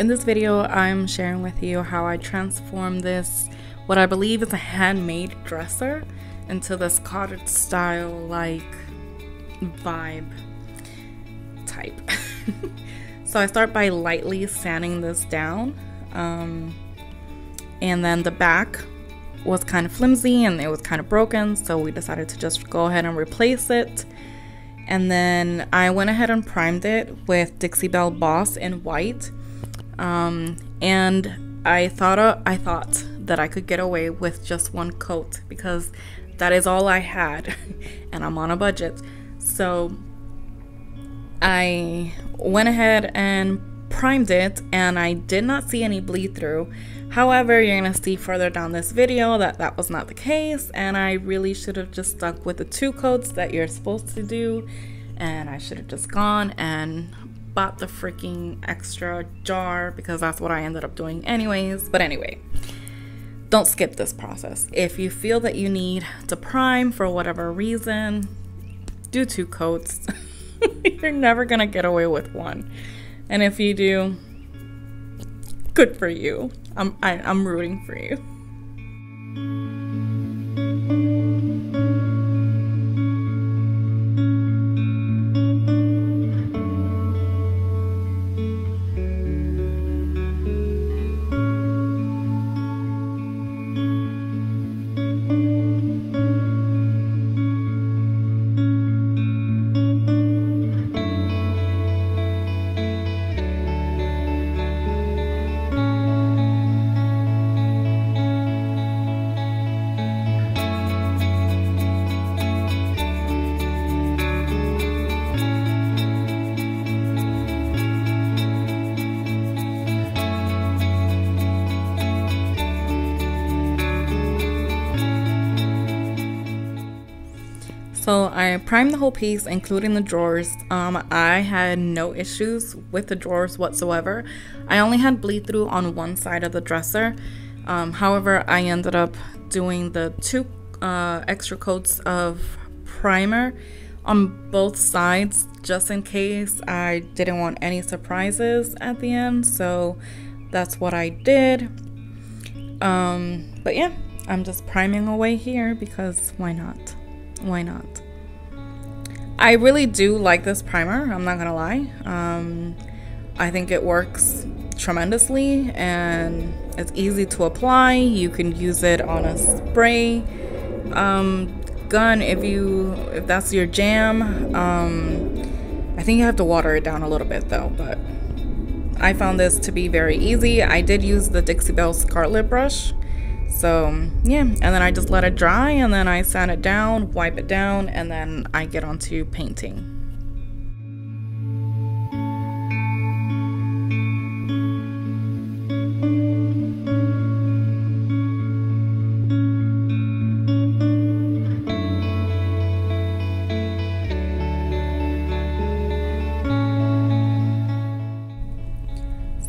in this video, I'm sharing with you how I transformed this, what I believe is a handmade dresser, into this cottage style like vibe type. so I start by lightly sanding this down. Um, and then the back was kind of flimsy and it was kind of broken, so we decided to just go ahead and replace it. And then I went ahead and primed it with Dixie Belle Boss in white. Um, and I thought uh, I thought that I could get away with just one coat because that is all I had, and I'm on a budget. So I went ahead and primed it, and I did not see any bleed through. However, you're gonna see further down this video that that was not the case and I really should have just stuck with the two coats that you're supposed to do and I should have just gone and bought the freaking extra jar because that's what I ended up doing anyways. But anyway, don't skip this process. If you feel that you need to prime for whatever reason, do two coats. you're never gonna get away with one. And if you do, good for you. I'm I, am i am rooting for you. I primed the whole piece, including the drawers. Um, I had no issues with the drawers whatsoever. I only had bleed through on one side of the dresser. Um, however, I ended up doing the two uh, extra coats of primer on both sides just in case I didn't want any surprises at the end. So that's what I did. Um, but yeah, I'm just priming away here because why not? why not? I really do like this primer, I'm not gonna lie. Um, I think it works tremendously and it's easy to apply. You can use it on a spray um, gun if you if that's your jam. Um, I think you have to water it down a little bit though, but I found this to be very easy. I did use the Dixie Belle Scarlet brush so yeah, and then I just let it dry and then I sand it down, wipe it down, and then I get onto painting.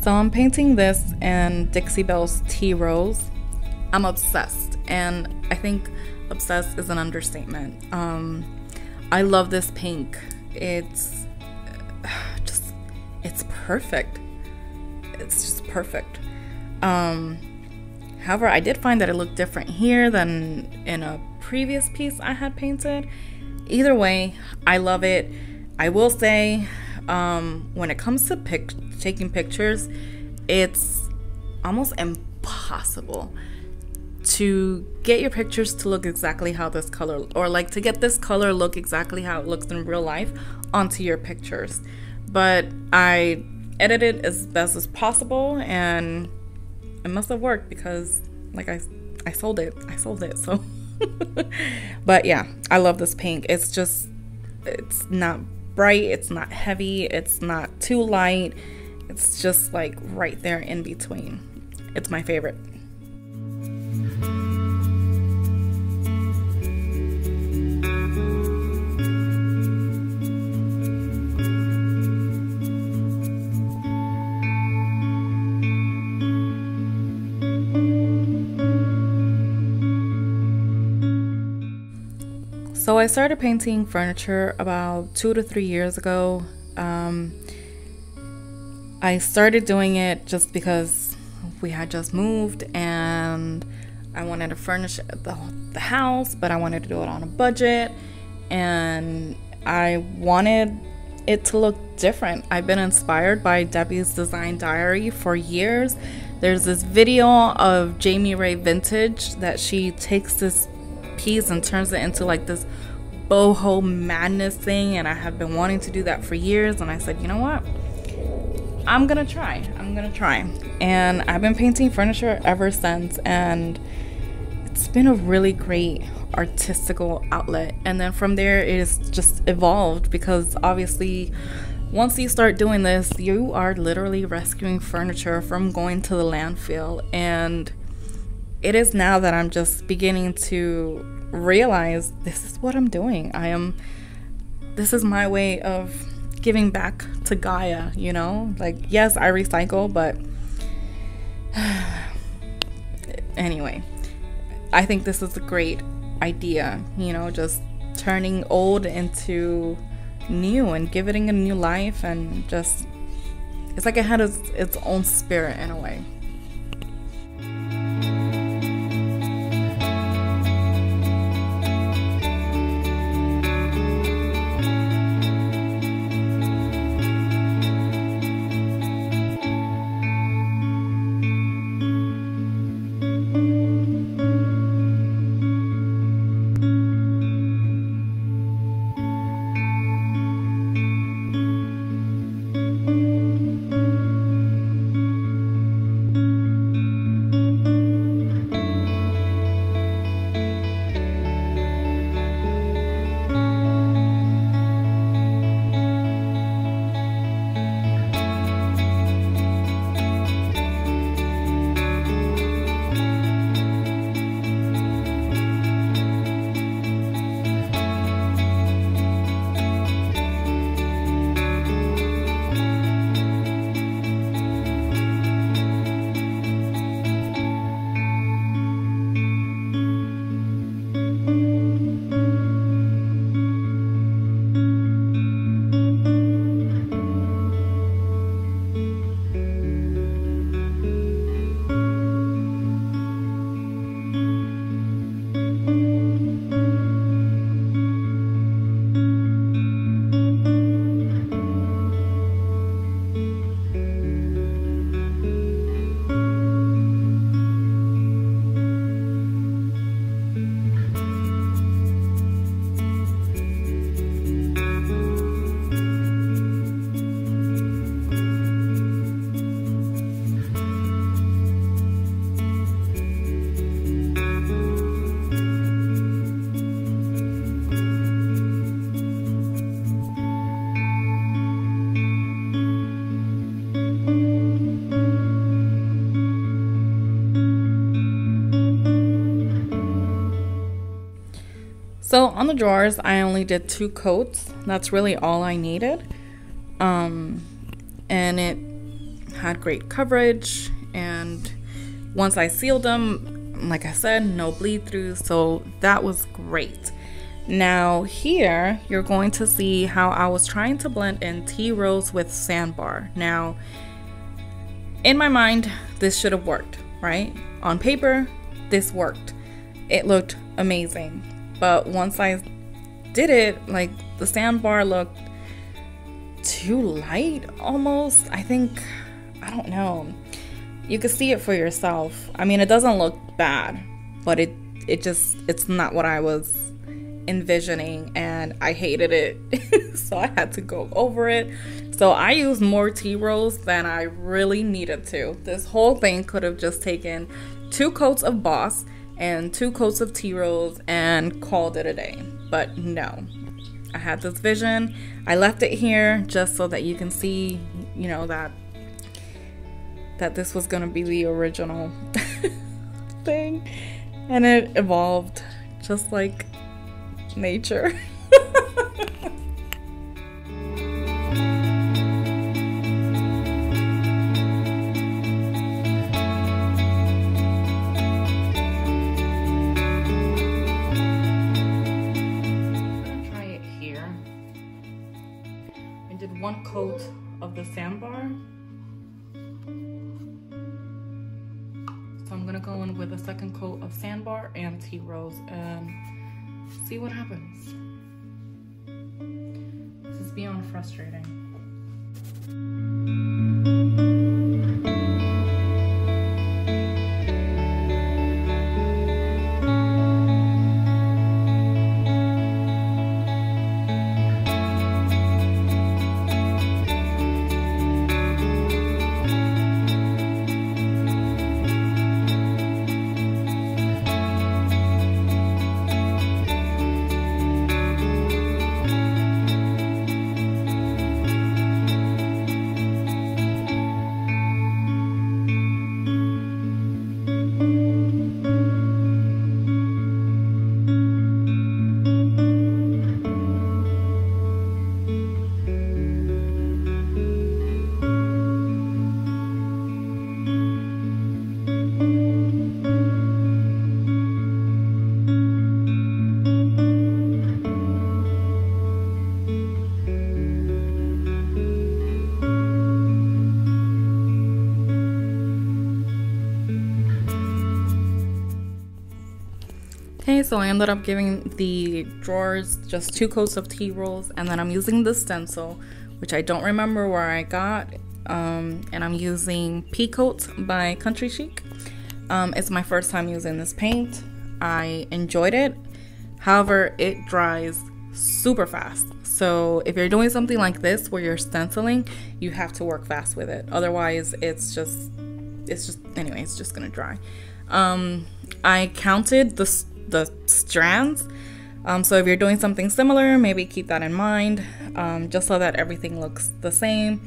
So I'm painting this in Dixie Belle's Tea Rose. I'm obsessed, and I think obsessed is an understatement. Um, I love this pink. It's just, it's perfect. It's just perfect. Um, however, I did find that it looked different here than in a previous piece I had painted. Either way, I love it. I will say, um, when it comes to pic- taking pictures, it's almost impossible to get your pictures to look exactly how this color or like to get this color look exactly how it looks in real life onto your pictures. But i edited as best as possible and it must have worked because like i i sold it. I sold it so. But yeah i love this pink. It's just it's not bright it's not heavy it's not too light. It's just like right there in between. It's my favorite So I started painting furniture about two to three years ago. Um, I started doing it just because we had just moved and I wanted to furnish the, the house, but I wanted to do it on a budget and I wanted it to look different. I've been inspired by Debi's Design Diary for years. There's this video of Jami Ray Vintage that she takes this piece and turns it into like this boho madness thing and I have been wanting to do that for years and I said, "You know what? I'm to try. I'm to try." And I've been painting furniture ever since and it's been a really great artistical outlet. And then from there, it has just evolved because obviously, once you start doing this, you are literally rescuing furniture from going to the landfill. And it is now that I'm just beginning to realize this is what I'm doing. I am, this is my way of giving back to Gaia, you know? Like, yes, I recycle, but anyway, I think this is a great idea, you know, just turning old into new and giving it a new life and just it's like it had its, its own spirit in a way. On the drawers, I only did two coats. That's really all I needed. Um, and it had great coverage. And once I sealed them, like I said, no bleed through. So that was great. Now here, you're going to see how I was trying to blend in tea rose with sandbar. Now, in my mind, this should have worked, right? On paper, this worked. It looked amazing but once I did it, like the sandbar looked too light almost. I think, I don't know. You could see it for yourself. I mean, it doesn't look bad, but it it just it's not what I was envisioning and I hated it. so I had to go over it. So I used more tea rose than I really needed to. This whole thing could have just taken two coats of Boss and two coats of tea rose and called it a day. But no, I had this vision. I left it here just so that you can see, you know, that that this was going to be the original thing. And it evolved just like nature. the sandbar. So I'm gonna go in with a second coat of sandbar and tea rose and see what happens. This is beyond frustrating. So I ended up giving the drawers just two coats of tea rose, and then I'm using the stencil, which I don't remember where I got, um, and I'm using Peacoat by Country Chic. Um, it's my first time using this paint. I enjoyed it. However, it dries super fast. So if you're doing something like this where you're stenciling, you have to work fast with it. Otherwise, it's just, it's just, anyway, it's just gonna dry. Um, I counted the the strands. Um, so if you're doing something similar, maybe keep that in mind, um, just so that everything looks the same.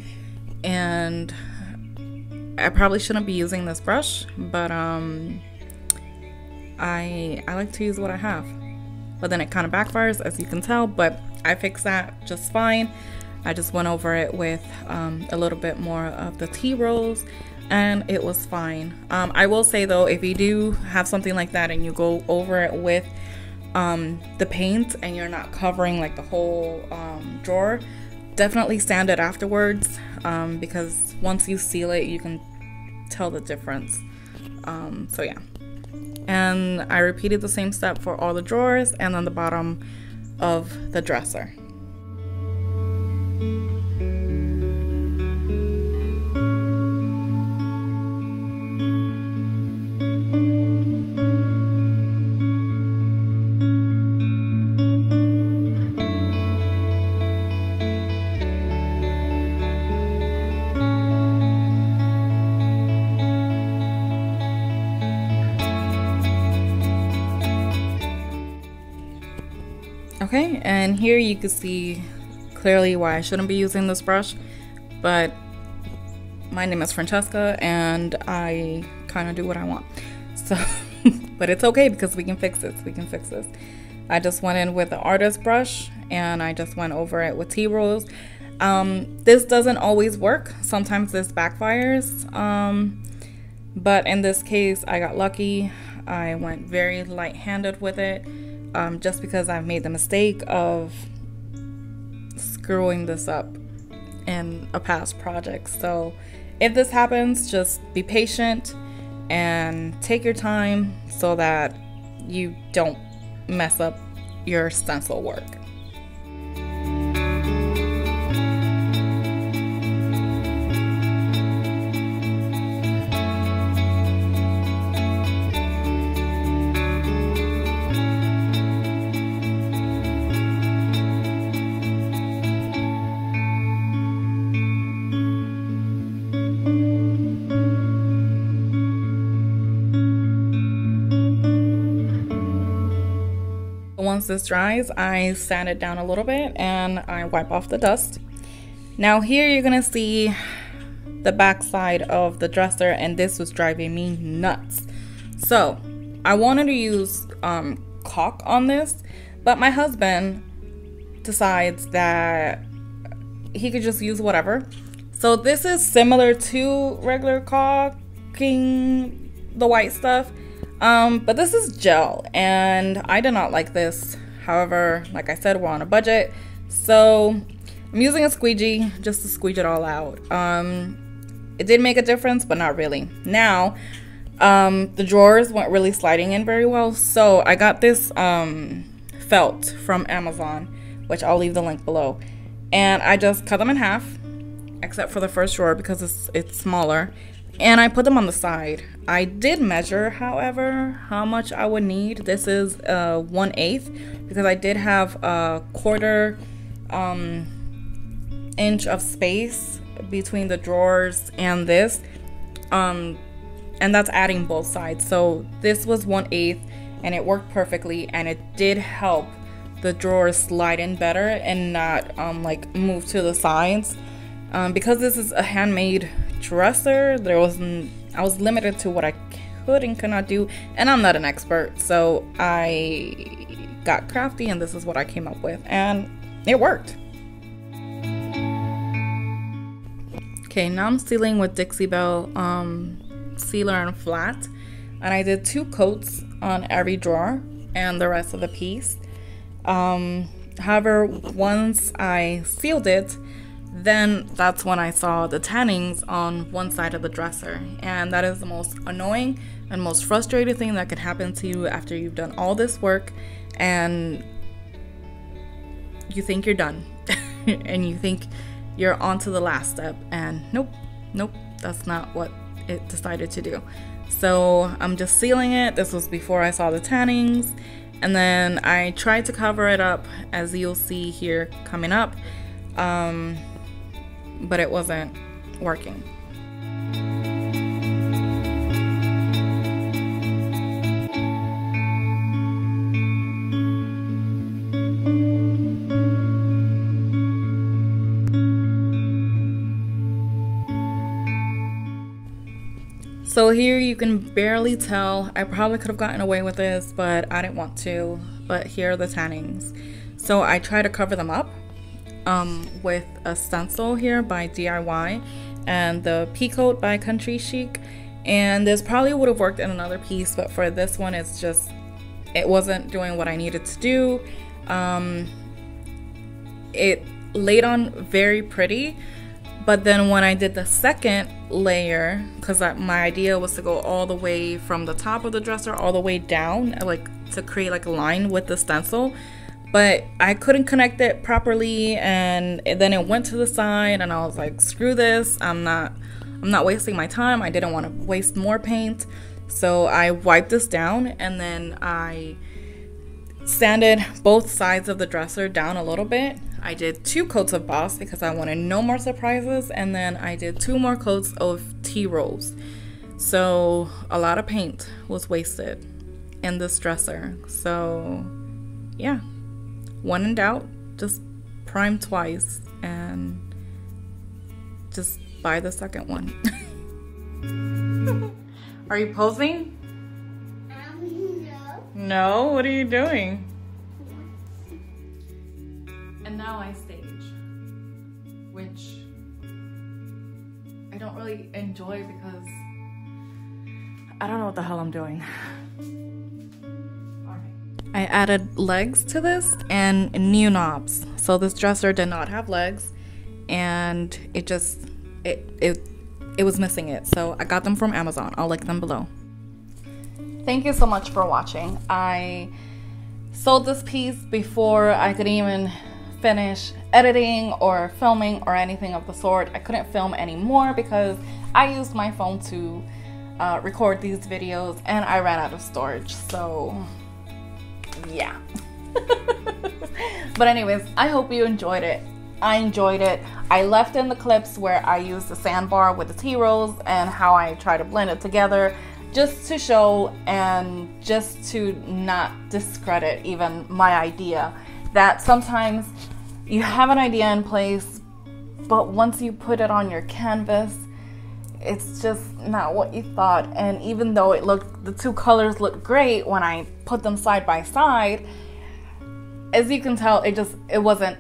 And I probably shouldn't be using this brush, but um, I I like to use what I have. But then it kind of backfires, as you can tell. But I fixed that just fine. I just went over it with um, a little bit more of the tea rose and it was fine. Um, I will say though, if you do have something like that and you go over it with um, the paint and you're not covering like the whole um, drawer, definitely sand it afterwards um, because once you seal it, you can tell the difference. Um, so yeah. And I repeated the same step for all the drawers and on the bottom of the dresser. Can see clearly why I shouldn't be using this brush, but my name is Francesca and I kind of do what I want. So, but it's okay because we can fix this. We can fix this. I just went in with the artist brush and I just went over it with tea rose. Um, this doesn't always work. Sometimes this backfires. Um, but in this case, I got lucky. I went very light-handed with it um, just because I've made the mistake of screwing this up in a past project. So if this happens, just be patient and take your time so that you don't mess up your stencil work. This dries, I sand it down a little bit and I wipe off the dust. Now here you're gonna see the backside of the dresser and this was driving me nuts. So I wanted to use um, caulk on this, but my husband decides that he could just use whatever. So this is similar to regular caulking the white stuff um, but this is gel, and I did not like this. However, like I said, we're on a budget, so I'm using a squeegee just to squeeze it all out. Um, it did make a difference, but not really. Now, Um, the drawers weren't really sliding in very well, so I got this um, felt from Amazon, which I'll leave the link below. And I just cut them in half, except for the first drawer because it's, it's smaller. And I put them on the side. I did measure, however, how much I would need. This is uh, 1 eighth because I did have a quarter um, inch of space between the drawers and this. Um, and that's adding both sides. So this was 1 8th and it worked perfectly and it did help the drawers slide in better and not um, like move to the sides. Um, because this is a handmade dresser, there wasn't I was limited to what I could and could not do, and I'm not an expert, so I got crafty and this is what I came up with, and it worked. Okay, now I'm sealing with Dixie Belle um, sealer and flat, and I did two coats on every drawer and the rest of the piece. Um, however, once I sealed it, then that's when I saw the tannings on one side of the dresser. And that is the most annoying and most frustrating thing that could happen to you after you've done all this work and you think you're done and you think you're on to the last step. And nope, nope, that's not what it decided to do. So I'm just sealing it. This was before I saw the tannings. And then I tried to cover it up as you'll see here coming up. Um, but it wasn't working. So here you can barely tell. I probably could have gotten away with this, but I didn't want to. But here are the tannings. So I try to cover them up um, with a stencil here by DIY and the Peacoat by Country Chic. And this probably would have worked in another piece, but for this one, it's just, it wasn't doing what I needed to do. Um, it laid on very pretty, but then when I did the second layer, because my idea was to go all the way from the top of the dresser all the way down, like to create like a line with the stencil but I couldn't connect it properly and then it went to the side and I was like screw this. I'm not I'm not wasting my time. I didn't want to waste more paint. So I wiped this down and then I sanded both sides of the dresser down a little bit. I did two coats of Boss because I wanted no more surprises and then I did two more coats of Tea Rose so a lot of paint was wasted in this dresser. So yeah when in doubt, just prime twice and just buy the second one. are you posing? Um, no. No? What are you doing? And now I stage, which I don't really enjoy because I don't know what the hell I'm doing. I added legs to this and new knobs. So this dresser did not have legs and it just it it it was missing it. So I got them from Amazon. I'll link them below. Thank you so much for watching. I sold this piece before I could even finish editing or filming or anything of the sort. I couldn't film anymore because I used my phone to uh, record these videos and I ran out of storage. So yeah. but anyways, I hope you enjoyed it. I enjoyed it. I left in the clips where I used the sandbar with the rose and how I try to blend it together just to show and just to not discredit even my idea that sometimes you have an idea in place but once you put it on your canvas it's just not what you thought. And even though it looked, the two colors looked great when I put them side by side, as you can tell, it just, it wasn't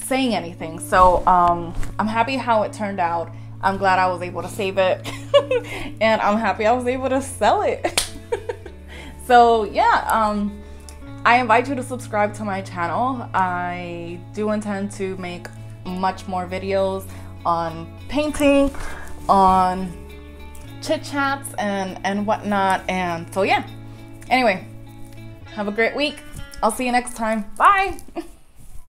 saying anything. So um, I'm happy how it turned out. I'm glad I was able to save it. and I'm happy I was able to sell it. so yeah, um, I invite you to subscribe to my channel. I do intend to make much more videos on painting, on chit chats and and whatnot. And so yeah. Anyway, have a great week. I'll see you next time. Bye.